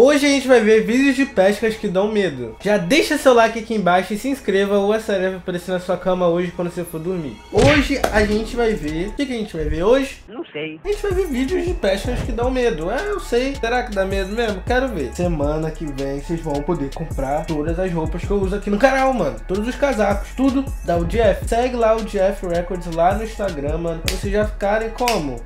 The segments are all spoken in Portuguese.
Hoje a gente vai ver vídeos de pescas que dão medo. Já deixa seu like aqui embaixo e se inscreva ou essa vai aparecer na sua cama hoje quando você for dormir. Hoje a gente vai ver... O que, que a gente vai ver hoje? Não sei. A gente vai ver vídeos de pescas que dão medo. É, eu sei. Será que dá medo mesmo? Quero ver. Semana que vem vocês vão poder comprar todas as roupas que eu uso aqui no canal, mano. Todos os casacos, tudo da UDF. Segue lá o UDF Records lá no Instagram, mano. Pra vocês já ficarem como?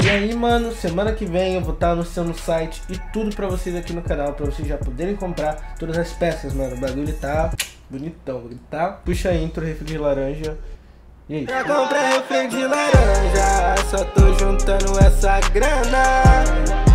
E aí, mano, semana que vem eu vou estar anunciando o site e tudo pra vocês aqui no canal, pra vocês já poderem comprar todas as peças, mano. O bagulho tá bonitão, tá? Puxa a intro, refri de laranja. E aí? Pra comprar refri de laranja, só tô juntando essa grana.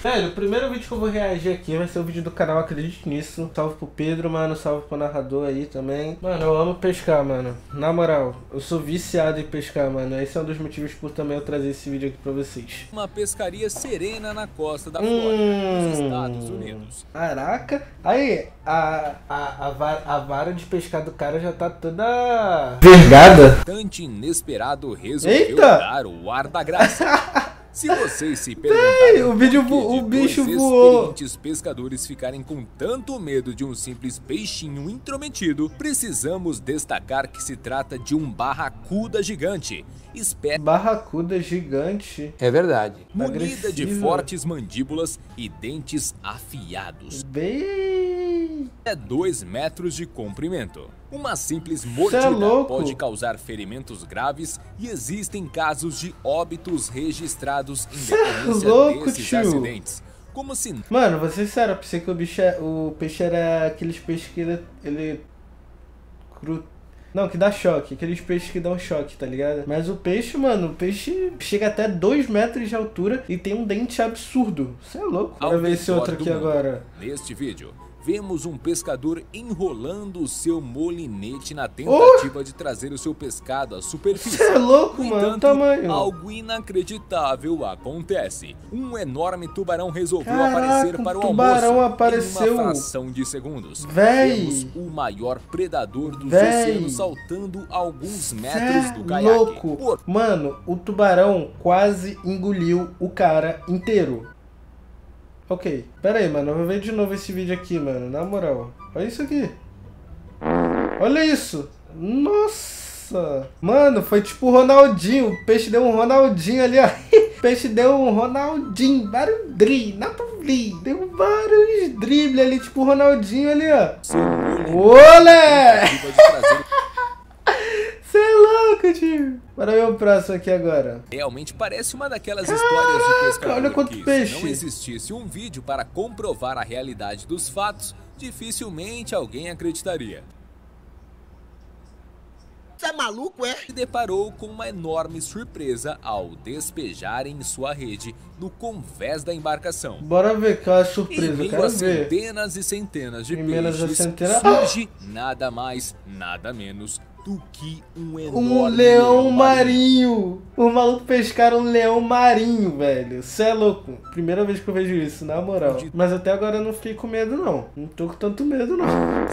Velho, o primeiro vídeo que eu vou reagir aqui vai ser o vídeo do canal, acredite nisso. Salve pro Pedro, mano, salve pro narrador aí também. Mano, eu amo pescar, mano. Na moral, eu sou viciado em pescar, mano. Esse é um dos motivos por também eu trazer esse vídeo aqui pra vocês. Uma pescaria serena na costa da Flórida, hum, nos Estados Unidos. Caraca. Aí, a, a, a, vara, a vara de pescar do cara já tá toda... Vergada. Tante inesperado resolveu Eita. dar o ar da graça. Se vocês se perguntarem o, vídeo o bicho voou. experientes pescadores ficarem com tanto medo de um simples peixinho intrometido, precisamos destacar que se trata de um barracuda gigante. Espé barracuda gigante. É verdade. Munida de fortes mandíbulas e dentes afiados. Bem... É 2 metros de comprimento. Uma simples é mordida é pode causar ferimentos graves e existem casos de óbitos registrados em Cê é decorrência é louco, desses tio. acidentes. Como se... Mano, você sério, eu pensei que o, bicho é, o peixe era aqueles peixes que ele... ele cru... Não, que dá choque. Aqueles peixes que dão choque, tá ligado? Mas o peixe, mano, o peixe chega até 2 metros de altura e tem um dente absurdo. Você é louco. Bora ver esse outro aqui agora. Neste vídeo, vemos um pescador enrolando o seu molinete na tentativa oh! de trazer o seu pescado à superfície. Você é louco, no mano, tamanho. Algo inacreditável acontece. Um enorme tubarão resolveu Caraca, aparecer para o tubarão almoço apareceu. em uma fração de segundos. Véi. Vemos o maior predador dos Véi. oceanos saltando alguns metros Cê do é caiaque. louco. Por... Mano, o tubarão quase engoliu o cara inteiro. Ok. Pera aí, mano. Eu vou ver de novo esse vídeo aqui, mano. Na moral. Olha isso aqui. Olha isso. Nossa. Mano, foi tipo o Ronaldinho. O peixe deu um Ronaldinho ali, ó. O peixe deu um Ronaldinho. Vários dribles. Não pra Deu vários dribles ali, tipo o Ronaldinho ali, ó. Olé! Bora ver o próximo aqui agora. Realmente parece uma daquelas Caraca, histórias de pescador olha quanto que peixe. se não existisse um vídeo para comprovar a realidade dos fatos, dificilmente alguém acreditaria. Você é maluco, é? Se deparou com uma enorme surpresa ao despejarem sua rede no convés da embarcação. Bora ver qual é a surpresa, em quero ver. centenas e centenas de em peixes, centena... surge nada mais, nada menos do que um enorme um leão marinho. O maluco pescaram um leão marinho, velho. Cê é louco. Primeira vez que eu vejo isso, na moral. Mas até agora eu não fiquei com medo, não. Não tô com tanto medo, não.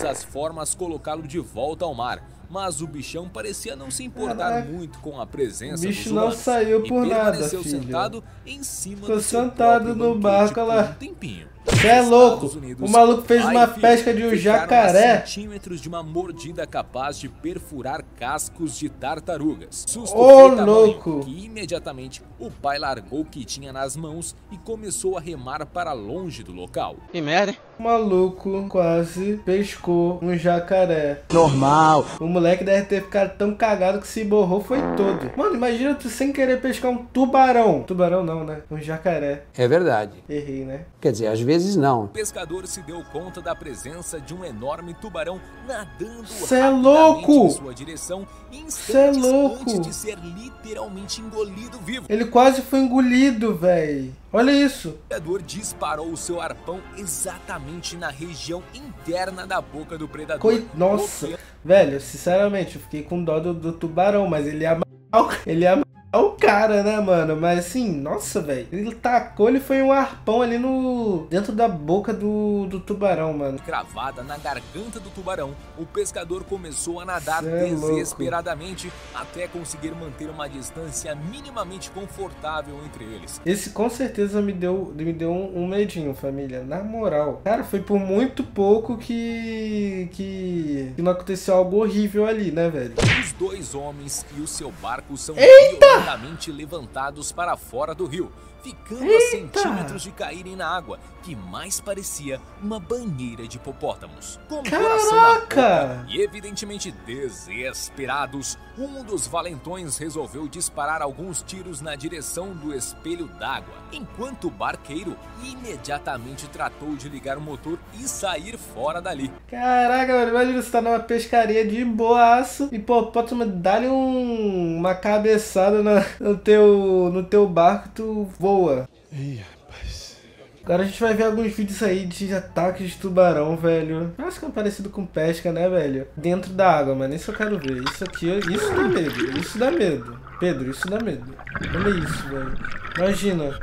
As formas colocá-lo de volta ao mar. Mas o bichão parecia não se importar Caraca. muito com a presença o bicho dos não saiu por nada, filho. sentado em cima Ficou do sentado no barco lá. Um tempinho. Você é louco? O maluco fez uma pesca de um jacaré. centímetros de uma mordida capaz de perfurar cascos de tartarugas. Susto oh, louco! Que imediatamente o pai largou o que tinha nas mãos e começou a remar para longe do local. Que merda? O maluco quase pescou um jacaré. Normal. O moleque deve ter ficado tão cagado que se borrou foi todo. Mano, imagina tu sem querer pescar um tubarão. Tubarão não, né? Um jacaré. É verdade. Errei, né? Quer dizer, às vezes não. O pescador se deu conta da presença de um enorme tubarão nadando Cê é louco! em sua direção Cê é louco! antes de ser literalmente engolido vivo. Ele quase foi engolido, velho. Olha isso. O predador disparou o seu arpão exatamente na região interna da boca do predador. Coi... Nossa, velho, sinceramente, eu fiquei com dó do, do tubarão, mas ele ia mal, ele ia ao cara, né, mano? Mas assim, nossa, velho. Ele tacou, ele foi um arpão ali no. dentro da boca do, do tubarão, mano. Cravada na garganta do tubarão, o pescador começou a nadar é desesperadamente louco. até conseguir manter uma distância minimamente confortável entre eles. Esse com certeza me deu, me deu um, um medinho, família. Na moral. Cara, foi por muito pouco que. que. que não aconteceu algo horrível ali, né, velho? Os dois homens e o seu barco são Eita! Levantados para fora do rio ficando Eita. a centímetros de caírem na água, que mais parecia uma banheira de hipopótamos. Com na boca e evidentemente desesperados, um dos valentões resolveu disparar alguns tiros na direção do espelho d'água, enquanto o barqueiro imediatamente tratou de ligar o motor e sair fora dali. Caraca, mano, imagina você tá numa pescaria de boaço, hipopótamo dá-lhe um, uma cabeçada no, no, teu, no teu barco, tu voa boa. Ih, rapaz. Agora a gente vai ver alguns vídeos aí de ataques de tubarão, velho. Acho que é parecido com pesca, né, velho? Dentro da água, mano. Isso eu quero ver. Isso aqui, isso dá medo. Isso dá medo. Pedro, isso dá medo. Olha isso, velho. Imagina.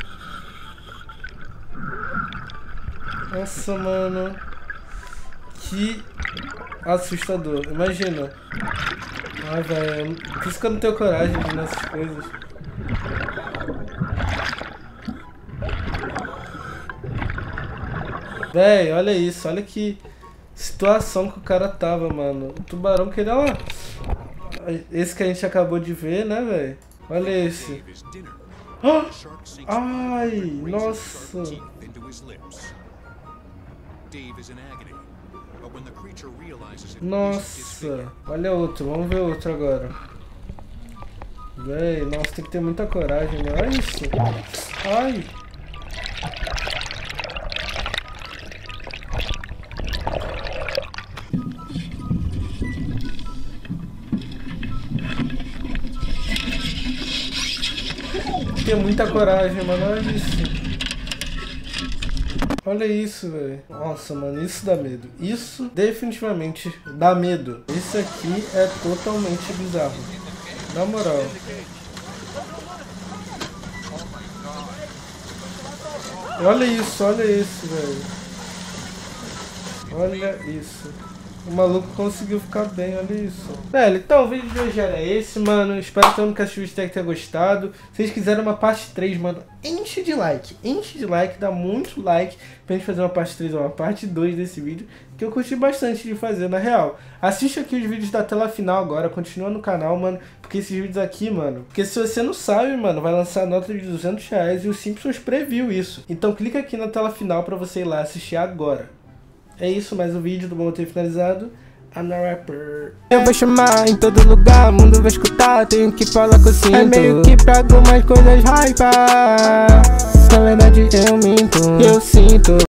Nossa, mano. Que assustador. Imagina. Ah, velho. Por isso que eu não tenho coragem de nessas coisas. Véi, olha isso, olha que situação que o cara tava, mano. O tubarão queria lá. Esse que a gente acabou de ver, né, velho? Olha esse. Ah! Ai, nossa. Nossa, olha outro, vamos ver outro agora. Véi, nossa, tem que ter muita coragem, né? Olha isso. Ai. Ter muita coragem, mano. Olha isso. Olha isso, velho. Nossa, mano, isso dá medo. Isso definitivamente dá medo. Isso aqui é totalmente bizarro. Na moral. Olha isso, olha isso, velho. Olha isso. O maluco conseguiu ficar bem, olha isso. Velho, então o vídeo de hoje era esse, mano. Espero que todo mundo que assistiu tenha gostado. Se vocês quiserem uma parte 3, mano, enche de like. Enche de like, dá muito like pra gente fazer uma parte 3 ou uma parte 2 desse vídeo. Que eu curti bastante de fazer, na real. Assiste aqui os vídeos da tela final agora, continua no canal, mano. Porque esses vídeos aqui, mano... Porque se você não sabe, mano, vai lançar nota de 200 reais e o Simpsons previu isso. Então clica aqui na tela final pra você ir lá assistir agora. É isso, mais um vídeo do Bom Ter finalizado. I'm a rapper. Eu vou chamar em todo lugar, o mundo vai escutar. Tenho que falar com o cinto. É meio que pra algumas coisas hype. Na verdade eu minto, eu sinto.